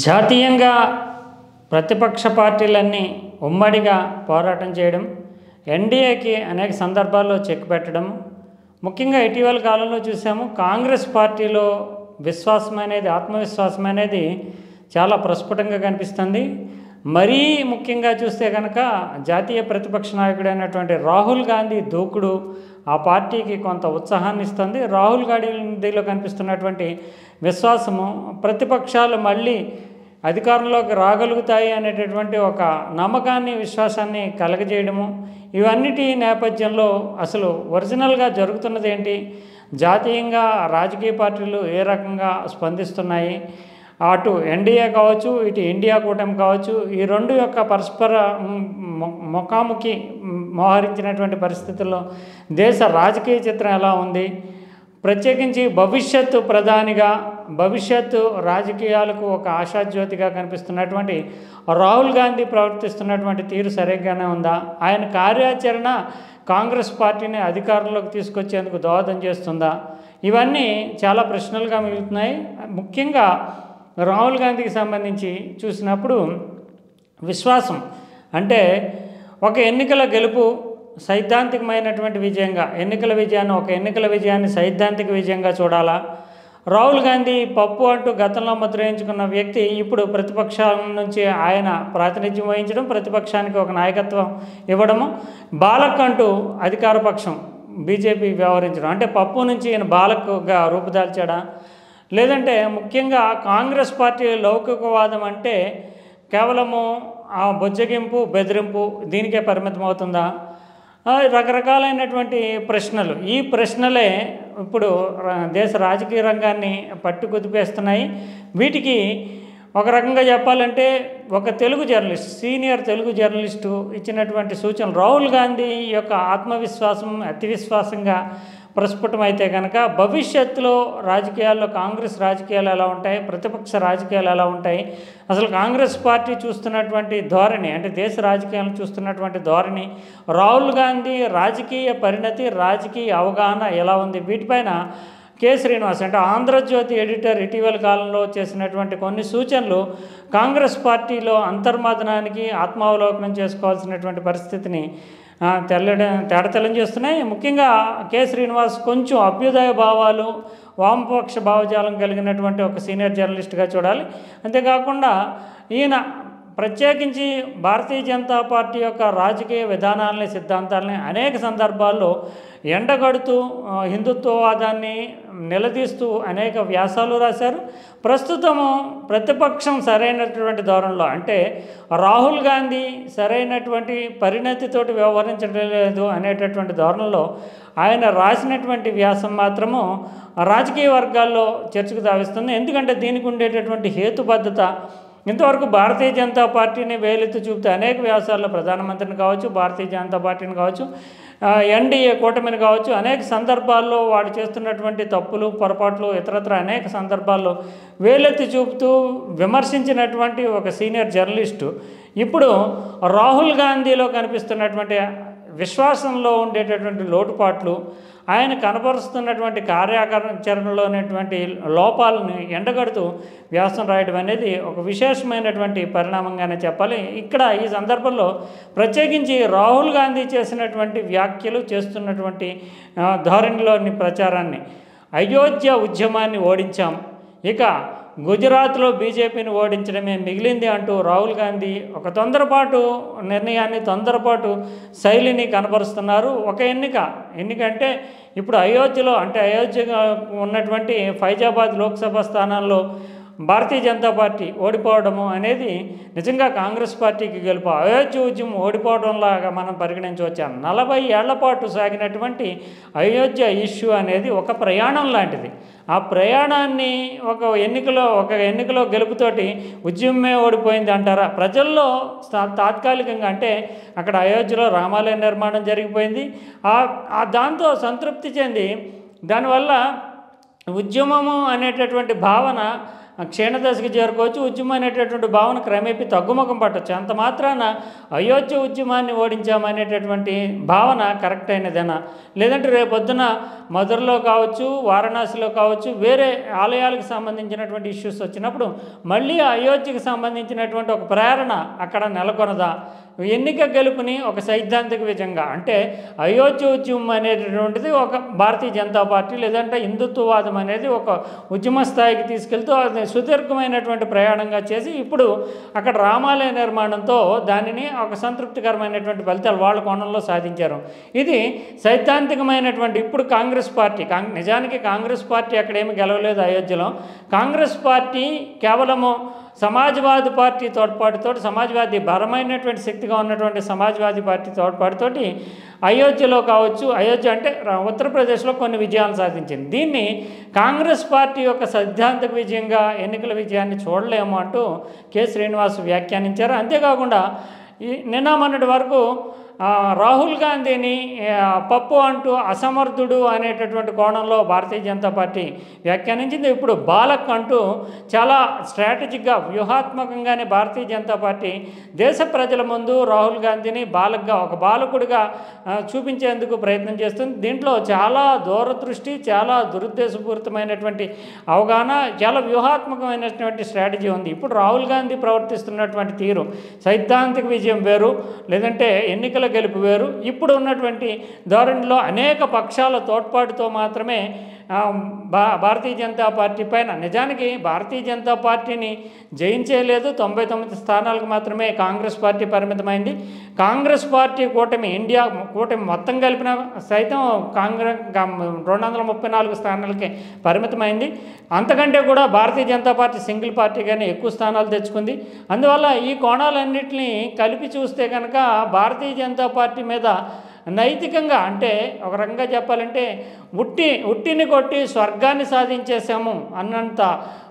జాతీయంగా ప్రతిపక్ష పార్టీలన్నీ ఉమ్మడిగా పోరాటం చేయడం ఎన్డీఏకి అనేక సందర్భాల్లో చెక్ పెట్టడం. ముఖ్యంగా ఇటీవల కాలంలో చూసాము కాంగ్రెస్ పార్టీలో విశ్వాసం అనేది ఆత్మవిశ్వాసం అనేది చాలా ప్రస్ఫుటంగా కనిపిస్తుంది. మరీ ముఖ్యంగా చూస్తే కనుక జాతీయ ప్రతిపక్ష నాయకుడైనటువంటి రాహుల్ గాంధీ దూకుడు ఆ పార్టీకి కొంత ఉత్సాహాన్ని ఇస్తుంది. రాహుల్ గాంధీలో కనిపిస్తున్నటువంటి విశ్వాసము ప్రతిపక్షాలు మళ్ళీ అధికారంలోకి రాగలుగుతాయి అనేటటువంటి ఒక నమ్మకాన్ని విశ్వాసాన్ని కలగజేయడము ఇవన్నిటి నేపథ్యంలో అసలు ఒరిజినల్గా జరుగుతున్నది ఏంటి జాతీయంగా రాజకీయ పార్టీలు ఏ రకంగా స్పందిస్తున్నాయి? అటు ఎన్డీఏ కావచ్చు ఇటు ఇండియా కూటమి కావచ్చు ఈ రెండు యొక్క పరస్పర ముఖాముఖి మోహరించినటువంటి పరిస్థితుల్లో దేశ రాజకీయ చిత్రం ఎలా ఉంది? ప్రత్యేకించి భవిష్యత్తు ప్రధానిగా భవిష్యత్తు రాజకీయాలకు ఒక ఆశాజ్యోతిగా కనిపిస్తున్నటువంటి రాహుల్ గాంధీ ప్రవర్తిస్తున్నటువంటి తీరు సరిగ్గానే ఉందా? ఆయన కార్యాచరణ కాంగ్రెస్ పార్టీని అధికారంలోకి తీసుకొచ్చేందుకు దోహదం చేస్తుందా? ఇవన్నీ చాలా ప్రశ్నలుగా మిగులుతున్నాయి. ముఖ్యంగా రాహుల్ గాంధీకి సంబంధించి చూసినప్పుడు విశ్వాసం అంటే ఒక ఎన్నికల గెలుపు సైద్ధాంతికమైనటువంటి విజయంగా ఎన్నికల విజయాన్ని ఒక ఎన్నికల విజయాన్ని సైద్ధాంతిక విజయంగా చూడాలా? రాహుల్ గాంధీ పప్పు అంటూ గతంలో ముద్రయించుకున్న వ్యక్తి ఇప్పుడు ప్రతిపక్షాల నుంచి ఆయన ప్రాతినిధ్యం వహించడం ప్రతిపక్షానికి ఒక నాయకత్వం ఇవ్వడము బాలక్ అంటూ అధికార పక్షం బీజేపీ వ్యవహరించడం. అంటే పప్పు నుంచి ఈయన బాలక్గా రూపుదాల్చాడా? లేదంటే ముఖ్యంగా కాంగ్రెస్ పార్టీ లౌకికవాదం అంటే కేవలము ఆ బొజ్జగింపు బెదిరింపు దీనికే పరిమితం అవుతుందా? రకరకాలైనటువంటి ప్రశ్నలు. ఈ ప్రశ్నలే ఇప్పుడు దేశ రాజకీయ రంగాన్ని పట్టుకుదిపేస్తున్నాయి వీటికి ఒక రకంగా చెప్పాలంటే ఒక Telugu journalist senior Telugu journalist ఇచ్చినటువంటి సూచనలు. రాహుల్ గాంధీ యొక్క ఆత్మవిశ్వాసం అతి విశ్వాసంగా ప్రస్ఫుటమైతే కనుక భవిష్యత్తులో రాజకీయాల్లో కాంగ్రెస్ రాజకీయాలు ఎలా ఉంటాయి ప్రతిపక్ష రాజకీయాలు ఎలా ఉంటాయి అసలు కాంగ్రెస్ పార్టీ చూస్తున్నటువంటి ధోరణి అంటే దేశ రాజకీయాలను చూస్తున్నటువంటి ధోరణి రాహుల్ గాంధీ రాజకీయ పరిణతి రాజకీయ అవగాహన ఎలా ఉంది వీటిపైన కె శ్రీనివాస్ అంటే ఆంధ్రజ్యోతి ఎడిటర్ ఇటీవల కాలంలో చేసినటువంటి కొన్ని సూచనలు కాంగ్రెస్ పార్టీలో అంతర్మదనానికి ఆత్మావలోకనం చేసుకోవాల్సినటువంటి పరిస్థితిని తెల్లడం తెల్లడ తేడతెల్లం చేస్తున్నాయి ముఖ్యంగా కె శ్రీనివాస్ కొంచెం అభ్యుదయ భావాలు వామపక్ష భావజాలం కలిగినటువంటి ఒక సీనియర్ జర్నలిస్ట్గా చూడాలి. అంతేకాకుండా ఈయన ప్రత్యేకించి భారతీయ జనతా పార్టీ యొక్క రాజకీయ విధానాలని సిద్ధాంతాలని అనేక సందర్భాల్లో ఎండగడుతూ హిందుత్వవాదాన్ని నిలదీస్తూ అనేక వ్యాసాలు రాశారు. ప్రస్తుతము ప్రతిపక్షం సరైనటువంటి ధోరణిలో అంటే రాహుల్ గాంధీ సరైనటువంటి పరిణతితోటి వ్యవహరించడం లేదు అనేటటువంటి ధోరణిలో ఆయన రాసినటువంటి వ్యాసం మాత్రము రాజకీయ వర్గాల్లో చర్చకు దావిస్తుంది ఎందుకంటే దీనికి ఉండేటటువంటి హేతుబద్ధత ఇంతవరకు భారతీయ జనతా పార్టీని వేలెత్తి చూపితే అనేక వ్యాసాల్లో ప్రధానమంత్రిని కావచ్చు భారతీయ జనతా పార్టీని కావచ్చు ఎన్డీఏ కూటమిని కావచ్చు అనేక సందర్భాల్లో వాడు చేస్తున్నటువంటి తప్పులు పొరపాట్లు ఇతరత్ర అనేక సందర్భాల్లో వేలెత్తి చూపుతూ విమర్శించినటువంటి ఒక సీనియర్ జర్నలిస్టు. ఇప్పుడు రాహుల్ గాంధీలో కనిపిస్తున్నటువంటి విశ్వాసంలో ఉండేటటువంటి లోటుపాట్లు ఆయన కనపరుస్తున్నటువంటి కార్యాచరణలో ఉన్నటువంటి లోపాలను ఎండగడుతూ వ్యాసం రాయడం అనేది ఒక విశేషమైనటువంటి పరిణామంగానే చెప్పాలి. ఇక్కడ ఈ సందర్భంలో ప్రత్యేకించి రాహుల్ గాంధీ చేసినటువంటి వ్యాఖ్యలు చేస్తున్నటువంటి ధోరణిలోని ప్రచారాన్ని అయోధ్య ఉద్యమాన్ని ఓడించాం. ఇక గుజరాత్లో బీజేపీని ఓడించడమే మిగిలింది అంటూ రాహుల్ గాంధీ ఒక తొందరపాటు నిర్ణయాన్ని తొందరపాటు శైలిని కనబరుస్తున్నారు. ఒక ఎన్నిక ఎన్నికంటే ఇప్పుడు అయోధ్యలో అంటే అయోధ్యగా ఉన్నటువంటి ఫైజాబాద్ లోక్సభ స్థానాల్లో భారతీయ జనతా పార్టీ ఓడిపోవడము అనేది నిజంగా కాంగ్రెస్ పార్టీకి గెలుపు అయోధ్య ఉద్యమం ఓడిపోవడంలాగా మనం పరిగణించవచ్చు నలభై ఏళ్ళ పాటు సాగినటువంటి అయోధ్య ఇష్యూ అనేది ఒక ప్రయాణం లాంటిది. ఆ ప్రయాణాన్ని ఒక ఎన్నికలో ఒక ఎన్నికలో గెలుపుతోటి ఉద్యమమే ఓడిపోయింది అంటారా? ప్రజల్లో తాత్కాలికంగా అంటే అక్కడ అయోధ్యలో రామాలయ నిర్మాణం జరిగిపోయింది. ఆ ఆ దాంతో సంతృప్తి చెంది దానివల్ల ఉద్యమము అనేటటువంటి భావన క్షీణదశకు చేరుకోవచ్చు ఉద్యమం అనేటటువంటి భావన క్రమేపీ తగ్గుముఖం పట్టవచ్చు అంత మాత్రాన అయోధ్య ఉద్యమాన్ని ఓడించామనేటటువంటి భావన కరెక్ట్ అయినదేనా? లేదంటే రేపొద్దున మధురలో కావచ్చు వారణాసిలో కావచ్చు వేరే ఆలయాలకు సంబంధించినటువంటి ఇష్యూస్ వచ్చినప్పుడు మళ్ళీ అయోధ్యకు సంబంధించినటువంటి ఒక ప్రేరణ అక్కడ నెలకొనదా? ఎన్నిక గెలుపుని ఒక సైద్ధాంతిక విధంగా అంటే అయోధ్య ఉద్యమం అనేటటువంటిది ఒక భారతీయ జనతా పార్టీ లేదంటే హిందుత్వవాదం అనేది ఒక ఉద్యమ స్థాయికి తీసుకెళ్తూ అది సుదీర్ఘమైనటువంటి ప్రయాణంగా చేసి ఇప్పుడు అక్కడ రామాలయ నిర్మాణంతో దానిని ఒక సంతృప్తికరమైనటువంటి ఫలితాలు వాళ్ళ కోణంలో సాధించారు. ఇది సైద్ధాంతికమైనటువంటి ఇప్పుడు కాంగ్రెస్ పార్టీ నిజానికి కాంగ్రెస్ పార్టీ అక్కడేమి గెలవలేదు అయోధ్యలో. కాంగ్రెస్ పార్టీ కేవలము సమాజ్వాదీ పార్టీ తోడ్పాటుతో సమాజ్వాదీ బలమైనటువంటి శక్తిగా ఉన్నటువంటి సమాజ్వాదీ పార్టీ తోడ్పాటుతోటి అయోధ్యలో కావచ్చు అయోధ్య అంటే ఉత్తరప్రదేశ్లో కొన్ని విజయాలు సాధించింది. దీన్ని కాంగ్రెస్ పార్టీ యొక్క సైద్ధాంతిక విజయంగా ఎన్నికల విజయాన్ని చూడలేము అంటూ కె. శ్రీనివాస్ వ్యాఖ్యానించారు. అంతేకాకుండా ఈ నిన్న మొన్నటి వరకు రాహుల్ గాంధీని పప్పు అంటూ అసమర్థుడు అనేటటువంటి కోణంలో భారతీయ జనతా పార్టీ వ్యాఖ్యానించింది. ఇప్పుడు బాలక్ అంటూ చాలా స్ట్రాటజిక్గా వ్యూహాత్మకంగానే భారతీయ జనతా పార్టీ దేశ ప్రజల ముందు రాహుల్ గాంధీని బాలక్గా ఒక బాలకుడిగా చూపించేందుకు ప్రయత్నం చేస్తుంది. దీంట్లో చాలా దూరదృష్టి చాలా దురుద్దేశపూరితమైనటువంటి అవగాహన చాలా వ్యూహాత్మకమైనటువంటి స్ట్రాటజీ ఉంది. ఇప్పుడు రాహుల్ గాంధీ ప్రవర్తిస్తున్నటువంటి తీరు సైద్ధాంతిక విజయం వేరు లేదంటే ఎన్నికల గెలుపు వేరు. ఇప్పుడు ఉన్నటువంటి ధోరణిలో అనేక పక్షాల తోడ్పాటుతో మాత్రమే భా భారతీయ జనతా పార్టీ పైన నిజానికి భారతీయ జనతా పార్టీని జయించేయలేదు తొంభై తొమ్మిది స్థానాలకు మాత్రమే కాంగ్రెస్ పార్టీ పరిమితమైంది. కాంగ్రెస్ పార్టీ కూటమి ఇండియా కూటమి మొత్తం కలిపిన సైతం కాంగ్రెస్ రెండు వందల ముప్పై నాలుగు స్థానాలకే పరిమితమైంది. అంతకంటే కూడా భారతీయ జనతా పార్టీ సింగిల్ పార్టీగానే ఎక్కువ స్థానాలు తెచ్చుకుంది. అందువల్ల ఈ కోణాలన్నింటినీ కలిపి చూస్తే కనుక భారతీయ జనతా పార్టీ మీద నైతికంగా అంటే ఒక రకంగా చెప్పాలంటే ఉట్టి ఉట్టిని కొట్టి స్వర్గాన్ని సాధించేసాము అన్నంత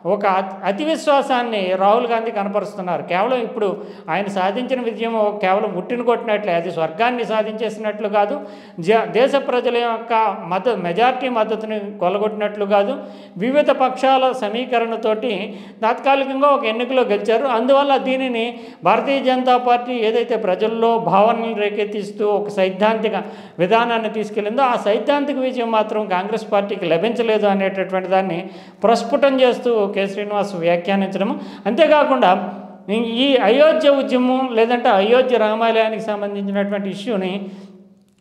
ఒక అతి- అతి విశ్వాసాన్ని రాహుల్ గాంధీ కనపరుస్తున్నారు. కేవలం ఇప్పుడు ఆయన సాధించిన విజయం కేవలం ముట్టిన కొట్టినట్లే అది స్వర్గాన్ని సాధించేసినట్లు కాదు జ దేశ ప్రజల యొక్క మద్దతు మెజార్టీ మద్దతుని కొలగొట్టినట్లు కాదు వివిధ పక్షాల సమీకరణతోటి తాత్కాలికంగా ఒక ఎన్నికలో గెలిచారు. అందువల్ల దీనిని భారతీయ జనతా పార్టీ ఏదైతే ప్రజల్లో భావనలు రేకెత్తిస్తూ ఒక సైద్ధాంతిక విధానాన్ని తీసుకెళ్ళిందో ఆ సైద్ధాంతిక విజయం మాత్రం కాంగ్రెస్ పార్టీకి లభించలేదు అనేటటువంటి దాన్ని ప్రస్ఫుటం చేస్తూ కె. శ్రీనివాస్ వ్యాఖ్యానించడము. అంతేకాకుండా ఈ- అయోధ్య ఉద్యమం లేదంటే అయోధ్య రామాలయానికి సంబంధించినటువంటి ఇష్యూని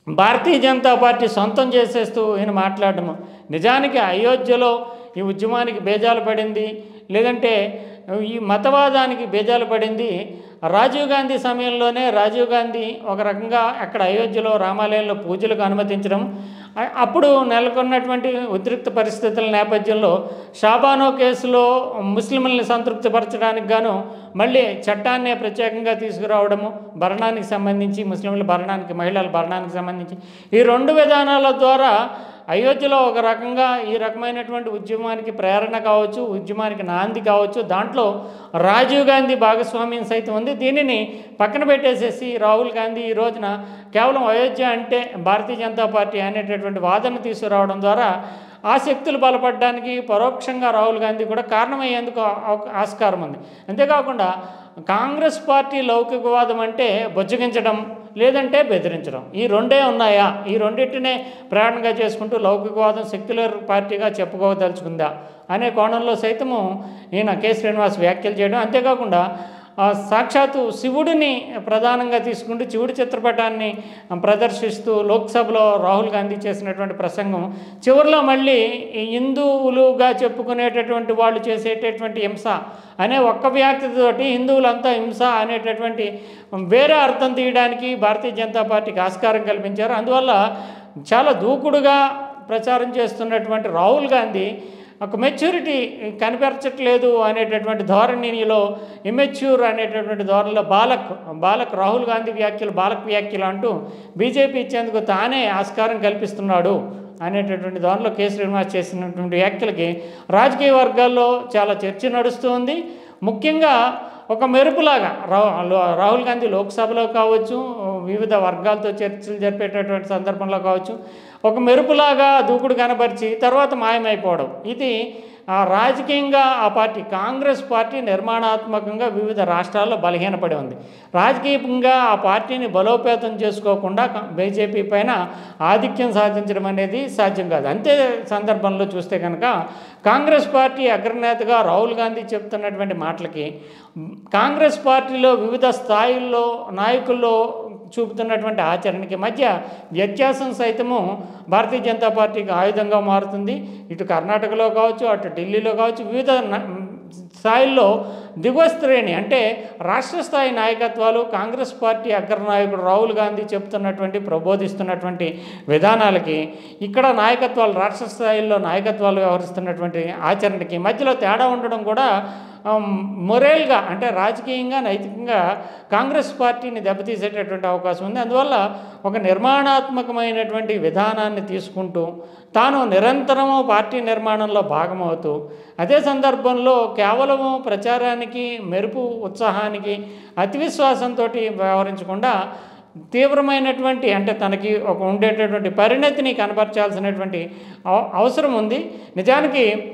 భారతీయ జనతా పార్టీ సొంతం చేసేస్తూ ఈయన మాట్లాడము నిజానికి అయోధ్యలో ఈ ఉద్యమానికి బేజాలు పడింది. లేదంటే ఈ మతవాదానికి బేజాలు పడింది. రాజీవ్ గాంధీ సమయంలోనే రాజీవ్ గాంధీ ఒక రకంగా అక్కడ అయోధ్యలో రామాలయంలో పూజలకు అనుమతించడం. అప్పుడు నెలకొన్నటువంటి ఉద్రిక్త పరిస్థితుల నేపథ్యంలో షాబానో కేసులో ముస్లింలని సంతృప్తిపరచడానికి గాను మళ్ళీ చట్టాన్నే ప్రత్యేకంగా తీసుకురావడము భరణానికి సంబంధించి ముస్లింల భరణానికి మహిళల భరణానికి సంబంధించి ఈ రెండు విధానాల ద్వారా అయోధ్యలో ఒక రకంగా ఈ రకమైనటువంటి ఉద్యమానికి ప్రేరణ కావచ్చు ఉద్యమానికి నాంది కావచ్చు దాంట్లో రాజీవ్ గాంధీ భాగస్వామ్యం సైతం ఉంది. దీనిని పక్కన పెట్టేసేసి రాహుల్ గాంధీ ఈ రోజున కేవలం అయోధ్య అంటే భారతీయ జనతా పార్టీ అనేటటువంటి వాదన తీసుకురావడం ద్వారా ఆ శక్తులు బలపడడానికి పరోక్షంగా రాహుల్ గాంధీ కూడా కారణమయ్యేందుకు ఆస్కారం ఉంది. అంతేకాకుండా కాంగ్రెస్ పార్టీ లౌకికవాదం అంటే బుజ్జగించడం లేదంటే బెదిరించడం. ఈ రెండే ఉన్నాయా? ఈ రెండింటినే ప్రేరణగా చేసుకుంటూ లౌకికవాదం సెక్యులర్ పార్టీగా చెప్పుకోదలుచుకుందా? అనే కోణంలో సైతము ఈయన కె. శ్రీనివాస్ వ్యాఖ్యలు చేయడం అంతేకాకుండా సాక్షాత్తు శివుడిని ప్రధానంగా తీసుకుంటూ శివుడి చిత్రపటాన్ని ప్రదర్శిస్తూ లోక్సభలో రాహుల్ గాంధీ చేసినటువంటి ప్రసంగం. చివరిలో మళ్ళీ హిందువులుగా చెప్పుకునేటటువంటి వాళ్ళు చేసేటటువంటి హింస అనే ఒక్క వ్యాఖ్యతోటి హిందువులంతా హింస అనేటటువంటి వేరే అర్థం తీయడానికి భారతీయ జనతా పార్టీకి ఆస్కారం కల్పించారు. అందువల్ల చాలా దూకుడుగా ప్రచారం చేస్తున్నటువంటి రాహుల్ గాంధీ ఒక మెచ్యూరిటీ కనిపించట్లేదు అనేటటువంటి ధోరణిలో ఇమెచ్యూర్ అనేటటువంటి ధోరణిలో బాలక్ బాలక్ రాహుల్ గాంధీ వ్యాఖ్యలు బాలక్ వ్యాఖ్యలు అంటూ బీజేపీ ఇచ్చేందుకు తానే ఆస్కారం కల్పిస్తున్నాడు అనేటటువంటి దానిలో కె శ్రీనివాస్ చేసినటువంటి వ్యాఖ్యలకి రాజకీయ వర్గాల్లో చాలా చర్చ నడుస్తుంది ముఖ్యంగా ఒక మెరుపులాగా రా- రాహుల్ గాంధీ లోక్సభలో కావచ్చు వివిధ వర్గాలతో చర్చలు జరిపేటటువంటి సందర్భంలో కావచ్చు ఒక మెరుపులాగా దూకుడు కనపరిచి తర్వాత మాయమైపోవడం. ఇది ఆ రాజకీయంగా ఆ పార్టీ కాంగ్రెస్ పార్టీ నిర్మాణాత్మకంగా వివిధ రాష్ట్రాల్లో బలహీనపడి ఉంది. రాజకీయంగా ఆ పార్టీని బలోపేతం చేసుకోకుండా బీజేపీ పైన ఆధిక్యం సాధించడం అనేది సాధ్యం కాదు. అంతే సందర్భంలో చూస్తే కనుక కాంగ్రెస్ పార్టీ అగ్రనేతగా రాహుల్ గాంధీ చెప్తున్నటువంటి మాటలకి కాంగ్రెస్ పార్టీలో వివిధ స్థాయిల్లో నాయకుల్లో చూపుతున్నటువంటి ఆచరణకి మధ్య వ్యత్యాసం సైతము భారతీయ జనతా పార్టీకి ఆయుధంగా మారుతుంది. ఇటు కర్ణాటకలో కావచ్చు అటు ఢిల్లీలో కావచ్చు వివిధ స్థాయిల్లో దిగువ శ్రేణి అంటే రాష్ట్ర స్థాయి నాయకత్వాలు కాంగ్రెస్ పార్టీ అగ్రనాయకుడు రాహుల్ గాంధీ చెప్తున్నటువంటి ప్రబోధిస్తున్నటువంటి విధానాలకి ఇక్కడ నాయకత్వాలు రాష్ట్ర స్థాయిలో నాయకత్వాలు వ్యవహరిస్తున్నటువంటి ఆచరణకి మధ్యలో తేడా ఉండడం కూడా మొరేల్గా అంటే రాజకీయంగా నైతికంగా కాంగ్రెస్ పార్టీని దెబ్బతీసేటటువంటి అవకాశం ఉంది. అందువల్ల ఒక నిర్మాణాత్మకమైనటువంటి విధానాన్ని తీసుకుంటూ తాను నిరంతరము పార్టీ నిర్మాణంలో భాగమవుతూ అదే సందర్భంలో కేవలము ప్రచారానికి మెరుపు ఉత్సాహానికి అతివిశ్వాసంతో వ్యవహరించకుండా తీవ్రమైనటువంటి అంటే తనకి ఒక ఉండేటటువంటి పరిణతిని కనపరచాల్సినటువంటి అవ- అవసరం ఉంది. నిజానికి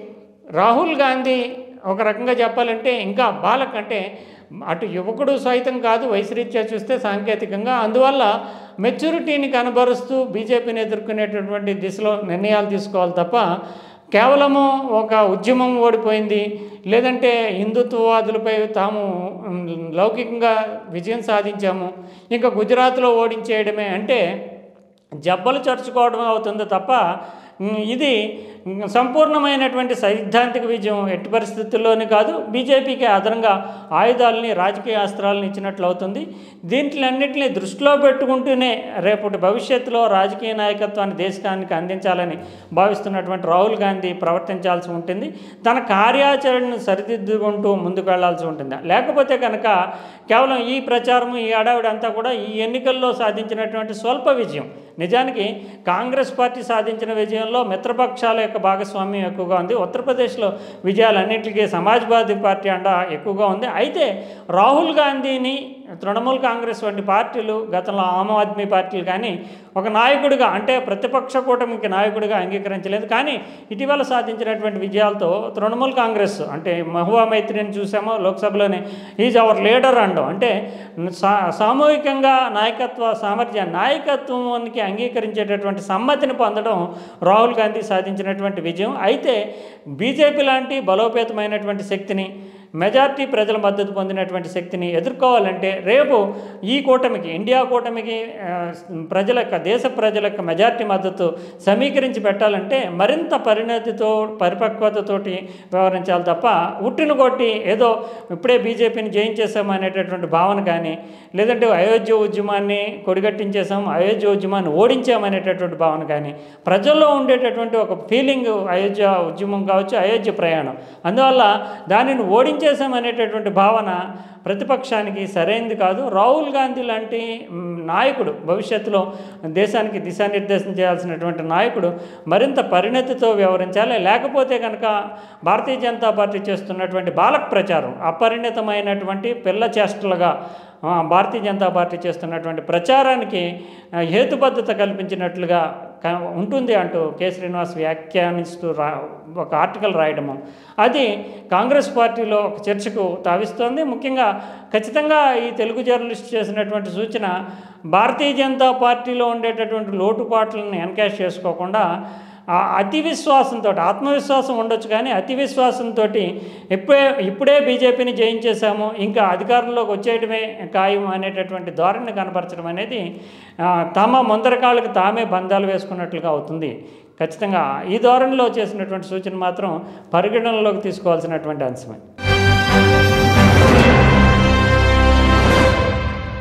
రాహుల్ గాంధీ ఒక రకంగా చెప్పాలంటే ఇంకా బాలక్ అంటే అటు యువకుడు సైతం కాదు వయసురీత్యా చూస్తే సాంకేతికంగా. అందువల్ల మెచ్యూరిటీని కనబరుస్తూ బీజేపీని ఎదుర్కొనేటటువంటి దిశలో నిర్ణయాలు తీసుకోవాలి తప్ప కేవలము ఒక ఉద్యమం ఓడిపోయింది. లేదంటే హిందుత్వవాదులపై తాము లౌకికంగా విజయం సాధించాము. ఇంకా గుజరాత్లో ఓడించేయడమే అంటే జబ్బలు చర్చుకోవడం అవుతుంది తప్ప ఇది సంపూర్ణమైనటువంటి సైద్ధాంతిక విజయం ఎట్టి పరిస్థితుల్లోనే కాదు. బీజేపీకి అదనంగా ఆయుధాలని రాజకీయ అస్త్రాలను ఇచ్చినట్లు అవుతుంది దీంట్లన్నింటినీ దృష్టిలో పెట్టుకుంటూనే రేపటి భవిష్యత్తులో రాజకీయ నాయకత్వాన్ని దేశానికి అందించాలని భావిస్తున్నటువంటి రాహుల్ గాంధీ ప్రవర్తించాల్సి ఉంటుంది. తన కార్యాచరణను సరిదిద్దుకుంటూ ముందుకు వెళ్ళాల్సి ఉంటుంది. లేకపోతే కనుక కేవలం ఈ ప్రచారం ఈ అడావిడి అంతా కూడా ఈ ఎన్నికల్లో సాధించినటువంటి స్వల్ప విజయం. నిజానికి కాంగ్రెస్ పార్టీ సాధించిన విజయం విజయంలో మిత్రపక్షాల యొక్క భాగస్వామ్యం ఎక్కువగా ఉంది. ఉత్తరప్రదేశ్లో విజయాలన్నింటికీ సమాజ్వాదీ పార్టీ అండ ఎక్కువగా ఉంది. అయితే రాహుల్ గాంధీని తృణమూల్ కాంగ్రెస్ వంటి పార్టీలు గతంలో ఆమ్ ఆద్మీ పార్టీలు కానీ ఒక నాయకుడిగా అంటే ప్రతిపక్ష కూటమికి నాయకుడిగా అంగీకరించలేదు. కానీ ఇటీవల సాధించినటువంటి విజయాలతో తృణమూల్ కాంగ్రెస్ అంటే మహువా మైత్రిని చూసామో లోక్సభలోనే ఈజ్ అవర్ లీడర్ అండం అంటే సా సామూహికంగా నాయకత్వ సామర్థ్యాన్ని నాయకత్వానికి అంగీకరించేటటువంటి సమ్మతిని పొందడం రాహుల్ గాంధీ సాధించినటువంటి విజయం. అయితే బీజేపీ లాంటి బలోపేతమైనటువంటి శక్తిని మెజార్టీ ప్రజల మద్దతు పొందినటువంటి శక్తిని ఎదుర్కోవాలంటే రేపు ఈ కూటమికి ఇండియా కూటమికి ప్రజల యొక్క దేశ ప్రజల యొక్క మెజార్టీ మద్దతు సమీకరించి పెట్టాలంటే మరింత పరిణతితో పరిపక్వతతోటి వ్యవహరించాలి తప్ప ఉట్టిన కొట్టి ఏదో ఇప్పుడే బీజేపీని జయించేసాం అనేటటువంటి భావన కానీ లేదంటే అయోధ్య ఉద్యమాన్ని కొడిగట్టించేసాం అయోధ్య ఉద్యమాన్ని ఓడించామనేటటువంటి భావన కానీ ప్రజల్లో ఉండేటటువంటి ఒక ఫీలింగ్ అయోధ్య ఉద్యమం కావచ్చు అయోధ్య ప్రయాణం. అందువల్ల దానిని ఓడించేసామనేటటువంటి భావన ప్రతిపక్షానికి సరైనది కాదు. రాహుల్ గాంధీ లాంటి నాయకుడు భవిష్యత్తులో దేశానికి దిశానిర్దేశం చేయాల్సినటువంటి నాయకుడు మరింత పరిణతితో వ్యవహరించాలి. లేకపోతే కనుక భారతీయ జనతా పార్టీ చేస్తున్నటువంటి బాలక్ ప్రచారం అపరిణితమైనటువంటి పిల్ల చేష్టలుగా భారతీయ జనతా పార్టీ చేస్తున్నటువంటి ప్రచారానికి హేతుబద్ధత కల్పించినట్లుగా ఉంటుంది అంటూ కె. శ్రీనివాస్ వ్యాఖ్యానిస్తూ రా ఒక ఆర్టికల్ రాయడము. అది కాంగ్రెస్ పార్టీలో ఒక చర్చకు తావిస్తోంది. ముఖ్యంగా ఖచ్చితంగా ఈ తెలుగు జర్నలిస్ట్ చేసినటువంటి సూచన భారతీయ జనతా పార్టీలో ఉండేటటువంటి లోటుపాట్లను ఎన్కాష్ చేసుకోకుండా ఆ అతి విశ్వాసంతో ఆత్మవిశ్వాసం ఉండొచ్చు కానీ అతి విశ్వాసంతో ఇప్పుడే ఇప్పుడే బీజేపీని జయించేశాము ఇంకా అధికారంలోకి వచ్చేయడమే ఖాయం అనేటటువంటి ధోరణిని కనపరచడం అనేది తమ ముందరకాళ్ళకి తామే బంధాలు వేసుకున్నట్లుగా అవుతుంది. ఖచ్చితంగా ఈ ధోరణిలో చేసినటువంటి సూచన మాత్రం పరిగణనలోకి తీసుకోవాల్సినటువంటి అంశమే.